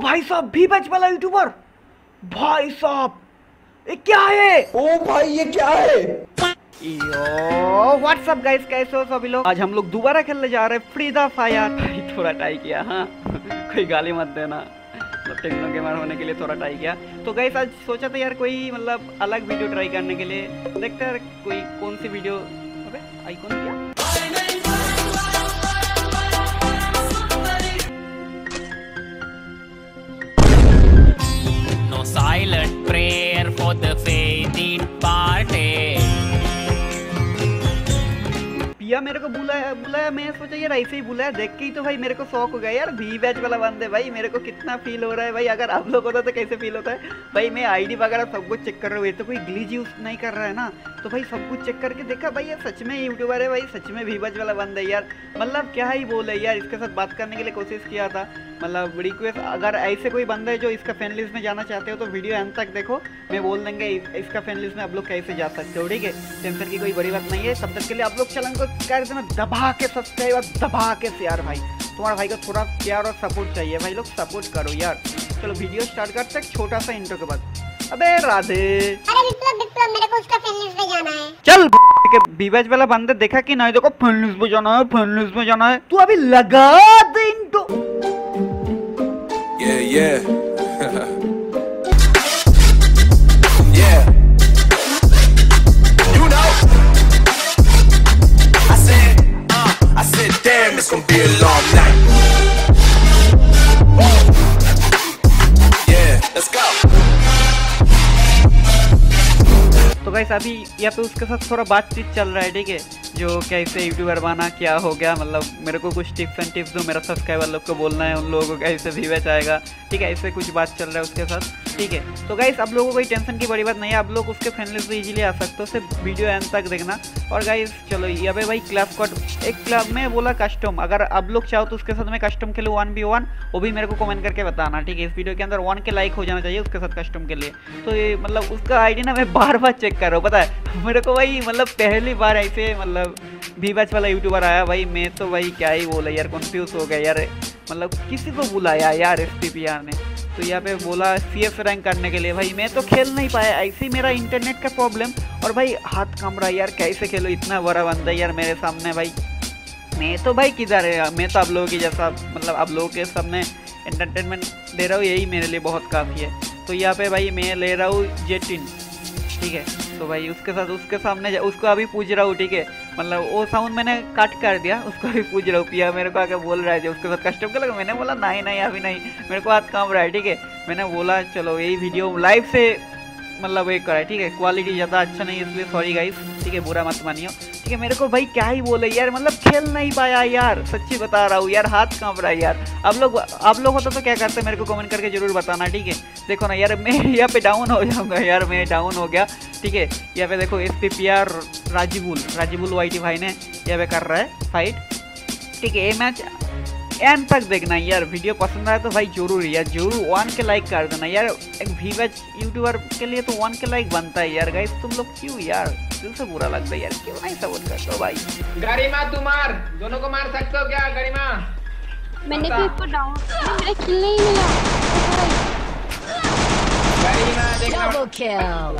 भाई साहब भी बैच वाला यूट्यूबर भाई साहब ये क्या है? ओ भाई ये क्या है? यो व्हाट्सअप गाइस कैसे हो सभी लोग? आज हम लोग दोबारा खेलने जा रहे हैं फ्री द फायर भाई थोड़ा ट्राई किया हाँ। कोई गाली मत देना। टेक्नो गेमर होने के लिए थोड़ा ट्राई किया। तो गाइस आज सोचा था यार कोई मतलब अलग वीडियो ट्राई करने के लिए। देखते हैं कोई कौन सी वीडियो अबे आइकॉन क्या? both faded party. पिया मेरे को बुलाया बुलाया मैं सोचा यार ऐसे ही बुलाया देख के ही तो भाई मेरे को शौक हो गया। यार वी बैच वाला बंद है भाई मेरे को कितना फील हो रहा है भाई अगर आप लोग होता तो कैसे फील होता है? भाई मैं आईडी वगैरह सब कुछ चेक कर रहा हूँ ये तो कोई ग्लीच यूज़ नहीं कर रहा है ना? तो भाई सब कुछ चेक करके देखा भाई यार सच में यूट्यूबर है भाई सच में वी बैच वाला बंद है यार। मतलब क्या ही बोले यार इसके साथ बात करने के लिए कोशिश किया था। मतलब रिक्वेस्ट अगर ऐसे कोई बंदा है जो इसका फ़ैन लिस्ट में जाना चाहते हो तो वीडियो एंड तक देखो मैं बोल देंगे इस, इसका फ़ैन लिस्ट में आप लोग कैसे जा सकते हो ठीक है? टेंशन की कोई बड़ी बात नहीं है तब तक के लिए आप लोग चैनल को कर देना दबा के सब्सक्राइब और दबा के शेयर भाई। तुम्हारे भाई को थोड़ा प्यार और सपोर्ट चाहिए भाई लोग सपोर्ट करो यार। चलो वीडियो स्टार्ट करते हैं छोटा सा इंट्रो के बाद। अबे राधे। अरे विप्लव विप्लव मेरे को उसका फ़ैन लिस्ट में जाना है। चल के बीबेज वाला बंदे देखा कि नहीं? देखो फ़ैन लिस्ट में जाना है फ़ैन लिस्ट में जाना है। तू अभी लगा दे intro Yeah, yeah. yeah. gonna be a long night. तो गाइस अभी यहाँ पे उसके साथ थोड़ा बातचीत चल रहा है, ठीक है जो कैसे यूट्यूबर बना, क्या हो गया मतलब मेरे को कुछ टिप्स एंड टिप्स दो, मेरा सब्सक्राइबर लोग को बोलना है, उन लोगों को कैसे व्यूज़ आएगा ठीक है, ऐसे कुछ बात चल रहा है उसके साथ। ठीक है तो गाइस आप लोगों को कोई टेंशन की बड़ी बात नहीं है, आप लोग उसके फ़ैन लिस्ट इजीली आ सकते हो, सिर्फ़ वीडियो एंड तक देखना। और गाइस चलो यहाँ पे भाई क्लब कोड एक क्लब में बोला कस्टम अगर आप लोग चाहो तो उसके साथ मैं कस्टम खेलूँ वन बी वन वो भी मेरे को कमेंट करके बताना, ठीक है? इस वीडियो के अंदर वन के लाइक हो जाना चाहिए उसके साथ कस्टम के लिए। तो ये मतलब उसका आईडी ना मैं बार बार चेक कर रहा हूँ, पता है? मेरे को भाई मतलब पहली बार ऐसे मतलब भी बैच वाला यूट्यूबर आया, भाई मैं तो भाई क्या ही बोला यार कंफ्यूज हो गया यार। मतलब किसी को बुलाया यार एस टी ने। तो यहाँ पे बोला सी एफ़ रैंक करने के लिए, भाई मैं तो खेल नहीं पाया, ऐसे ही मेरा इंटरनेट का प्रॉब्लम और भाई हाथ कम रहा यार, कैसे खेलो? इतना बड़ा बंदा यार मेरे सामने भाई। मैं तो भाई किधर है मैं तो आप लोगों की जैसा मतलब आप लोगों के सामने एंटरटेनमेंट दे रहा हूँ, यही मेरे लिए बहुत काफ़ी है। तो यहाँ पे भाई मैं ले रहा हूँ जेटिन ठीक है? तो भाई उसके साथ, उसके सामने उसको अभी पूछ रहा हूँ, ठीक है? मतलब वो साउंड मैंने कट कर दिया, उसको भी पूछ रहा हूँ, पिया मेरे को आके बोल रहा है जो, उसके साथ कस्टम का लगा मैंने बोला, नहीं नहीं, अभी नहीं, मेरे को हाथ काम रहा है, ठीक है। मैंने बोला, चलो, यही वीडियो लाइव से मतलब एक करा ठीक है क्वालिटी ज़्यादा अच्छा नहीं इसलिए सॉरी गाइस ठीक है, बुरा मत मानियो। ठीक है, मेरे को भाई क्या ही बोले, यार मतलब खेल नहीं पाया, यार, सच्ची बता रहा हूँ, यार, हाथ काँप रहा है, यार। आप लोग आप लोग होता तो क्या करते, मेरे को कमेंट करके ज़रूर बताना, ठीक है? देखो ना यार मैं यहाँ पे डाउन हो जाऊँगा यार मैं डाउन हो गया। ठीक है यहाँ पे देखो S P P R Rajibul Rajibul Y भाई ने यहाँ पे कर रहा है फाइट ठीक है ये मैच एंड तक देखना यार वीडियो पसंद आया तो भाई ज़रूर यार ज़रूर वन के लाइक कर देना यार। एक वी बैच यूट्यूबर के लिए तो वन के लाइक बनता है यार गाइस तुम लोग क्यों यार? दिल से बुरा लगता है यार क्यों नहीं सपोर्ट करते हो भाई? गरिमा तू मार दोनों को मार सकते हो क्या गरिमा? मैंने तो इसको डाउन मेरा किल नहीं मिला गरिमा देखना Double kill.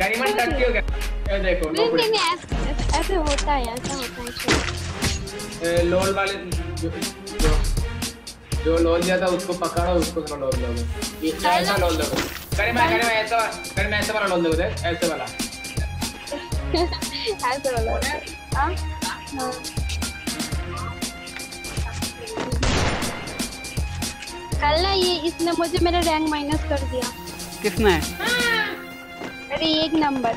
गरिमा टट्टी हो गया ये देखो नहीं नहीं नहीं ऐसे होता है ऐसा होता है लोल वाले जो जो जो लोल दिया था उसको पकड़ो उसको थोड़ा लोल दो ये ऐसा लोल दो गरिमा गरिमा ऐसा गरिमा ऐसा वाला लोल दो देख ऐसे वाला। ऐसे वाला। हाँ? हाँ। कल ना ये इसने मुझे मेरा रैंक माइनस कर दिया। किसने? अरे एक नंबर।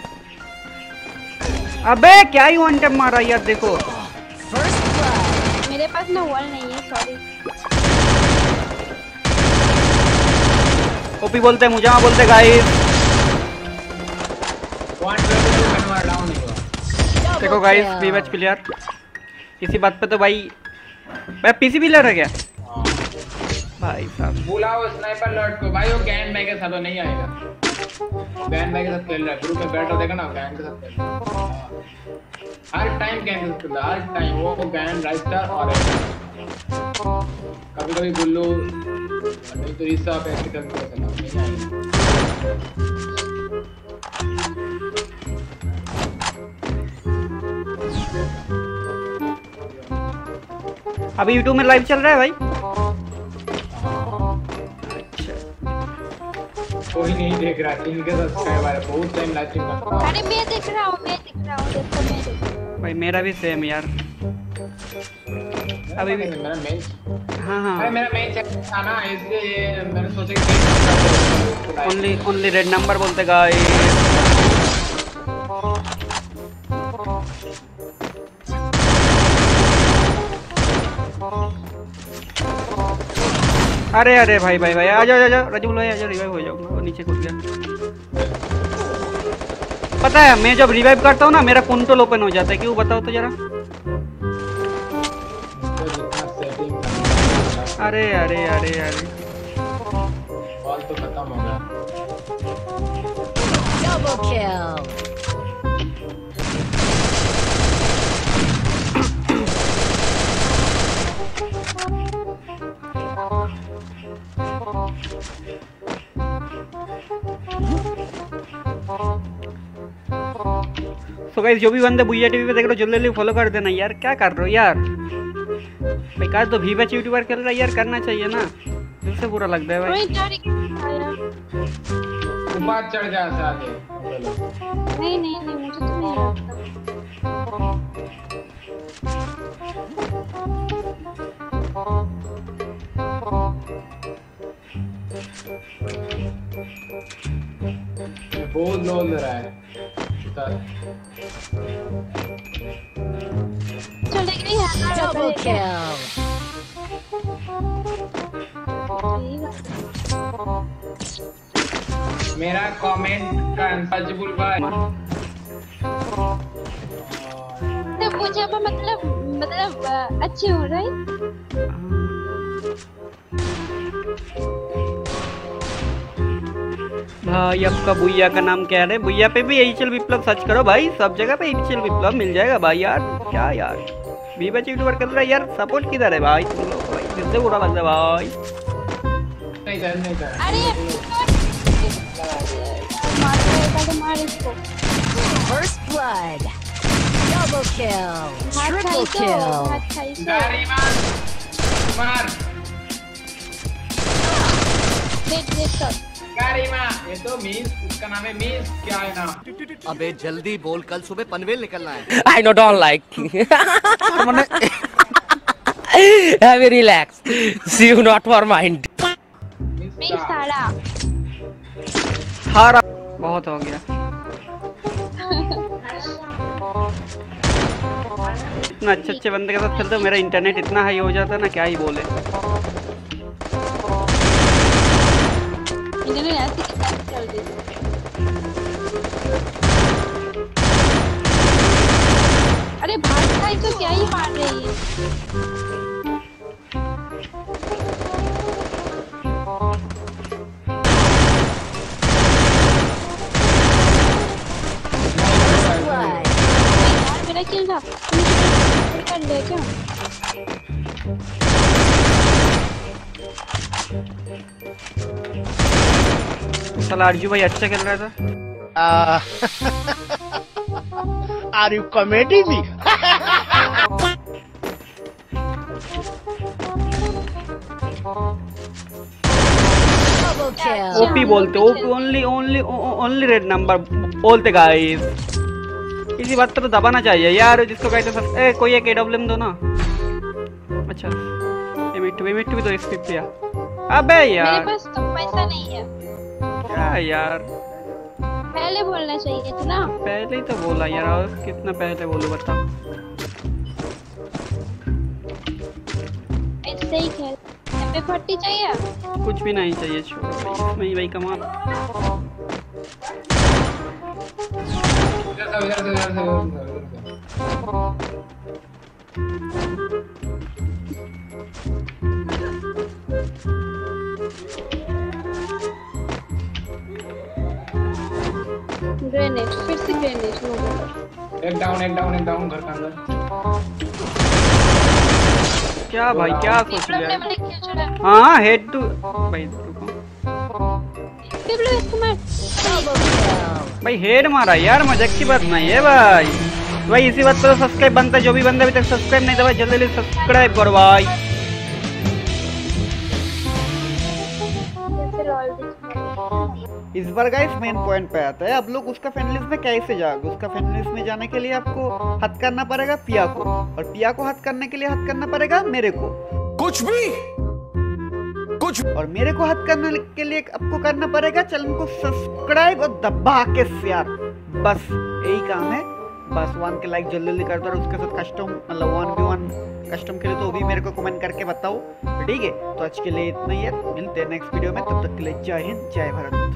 अबे क्या ही वन टैप मारा यार देखो। मेरे पास ना वॉल नहीं है सॉरी ओपी बोलते हैं मुझे बोलते गाइस देखो गाइस वी बैच क्लियर इसी बात पे तो भाई मैं पीसी भी लड़ गया भाई साहब। बुलाओ स्नाइपर लॉर्ड को। भाई वो गैंग बैग के साथ वो नहीं आएगा। गैंग बैग के साथ खेल रहा है। ग्रुप में बैठा देखा ना गैंग के साथ खेल रहा है। हर टाइम गैंग के साथ है। हर टाइम वो गैंग राइस्टर और कभी कभी गुल्लू नहीं तो रिसा प्रैक्टिकल में चला नहीं आएगा। अभी यूट्यूब में लाइव चल रहा है भाई? कोई नहीं देख रहा तीन के सब्सक्राइबर है बहुत टाइम लाइव स्ट्रीम करता हूँ अरे मैं देख रहा हूँ मैं देख रहा हूँ देखो मैं देख रहा हूँ। भाई मेरा भी सेम यार। अभी भी मेरा मेन हाँ अरे हाँ मेरा मेन चैनल था ना इसलिए मैंने सोचा कि ओनली ओनली रेड नंबर बोलते गाइस अरे अरे भाई भाई भाई आ जाओ आ जाओ रजूल भाई आ जाओ रिवाइव हो जाऊँगा और नीचे कूद गया। पता है मैं जब रिवाइव करता हूँ ना मेरा कंट्रोल ओपन हो जाता है। क्यों बताओ तो जरा। अरे अरे अरे अरे। ऑल तो खत्म हो गया। सो गाइस जो भी बंदे बुइया टीवी पे देख रहे हो जल्दी जल्दी फॉलो कर देना यार। क्या कर रहे हो यार? बेकार तो भी बच यूट्यूबर खेल रहा है यार करना चाहिए ना। दिल से बुरा लगता है भाई। चढ़ जा नहीं नहीं नहीं मुझे तो नहीं आता बहुत लो ले रहा है उतर चल देख रही है Double kill. मेरा कमेंट का आंसर बुल भाई तो मुझे अब मतलब मतलब अच्छे हो रही? भाई आपका बुइया का नाम क्या है? बुइया पे भी यही चल विप्लव सर्च करो भाई सब जगह पे यही चल विप्लव मिल जाएगा भाई यार। क्या यार? भी बच यूट्यूबर कर रहा है यार सपोर्ट किधर है भाई? तुम लोग भाई दिल से बुरा लगता है भाई। नहीं कर नहीं कर। अरे मार रहेगा मार इसको First blood. Double kill. Triple तो kill. ये तो मीस उसका नाम है मीस क्या है नाम? अबे जल्दी बोल कल सुबह पनवेल निकलना है। I know don't like. Have a relax. See you not for mind. मेरी साड़ा हारा बहुत हो गया। इतना अच्छे अच्छे बंदे के साथ खेलते हो मेरा इंटरनेट इतना हाई हो जाता है ना क्या ही बोले। अरे भाग खाई तो क्या ही मार रही है? क्या? साला अर्जू भाई अच्छा खेल रहा था। आर यू कॉमेडी भी? ओपी बोलते OP only only only red number बोलते गाइस इसी बात पे तो दबाना चाहिए। यार जिसको कहते सब ए कोई एक एडब्ल्यूएम दो ना अच्छा। मिट्टू ये मिट्टू भी तो स्किप किया अबे यार। मेरे पास तो पैसा नहीं है। क्या यार? पहले बोलना चाहिए था ना। पहले ही तो बोला यार और कितना पहले बोलूँ बताओ ऐसे ही खेल। एमपी फोर्टी चाहिए? कुछ भी नहीं चाहिए छोड़ो भाई। ही भाई कमाल इधर से इधर से इधर से। एक डाउन एक डाउन एक डाउन घर के अंदर। क्या भाई क्या सोच लिया हाँ हेड टू भाई रुको। इसको मार भाई हेड मारा यार मज़ाक की बात नहीं है भाई। भाई इसी बात पर सब्सक्राइब बनता है जो भी बंदा अभी तक सब्सक्राइब नहीं दबा जल्दी जल्दी सब्सक्राइब करो भाई। इस बार गाइस मेन पॉइंट पे आता है। अब लोग उसका फैनलिस्ट में कैसे जाओगे उसका फैनलिस्ट में जाने के लिए आपको हद करना पड़ेगा पिया को। और पिया को हद करने के लिए हद करना पड़ेगा मेरे को। कुछ भी! कुछ और मेरे को हद करने के लिए आपको करना पड़ेगा चैनल को सब्सक्राइब और दबा के शेयर बस यही काम है। बस वन के लाइक जल्दी जल्दी कर दो और उसके साथ कस्टम मतलब वन बी वन कस्टम के लिए तो भी मेरे को कमेंट करके बताओ। ठीक है? तो आज के लिए इतना ही है। मिलते हैं नेक्स्ट वीडियो में तब तक के लिए जय हिंद जय भारत।